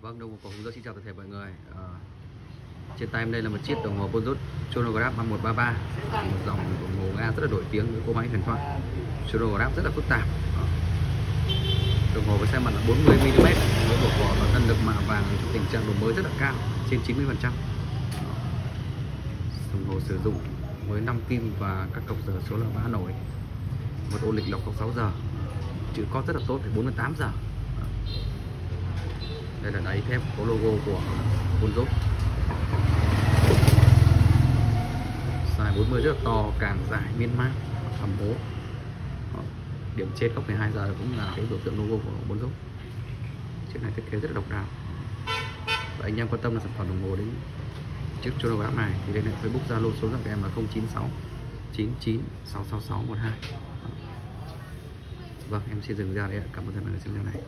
Vâng, đồng hồ của Hùng Dơ xin chào toàn thể mọi người. À, trên tay em đây là một chiếc đồng hồ Bonzot chronograph 3133, một dòng đồng hồ Nga rất là nổi tiếng với cô máy huyền thoại. Chronograph rất là phức tạp. À, Đồng hồ với size mặt là 40 mm với một vỏ toàn thân được mạ vàng trong tình trạng độ mới rất là cao, trên 90%. Ờ, đồng hồ sử dụng với 5 kim và các cọc giờ số là 3 nổi. Một ô lịch lọc có 6 giờ. Chữ có rất là tốt phải 48 giờ đây là đáy thép có logo của Bonzot size 40 rất là to, càng dài miên man thầm hố điểm trên góc 12 giờ cũng là cái biểu tượng logo của Bonzot chiếc này thiết kế rất là độc đáo. Và anh em quan tâm là sản phẩm đồng hồ đến chiếc chronograph này thì đây là Facebook, Zalo số của em là 096 99 666 12 Vâng em xin dừng ra đây ạ. Cảm ơn thân cả mọi người xem video này.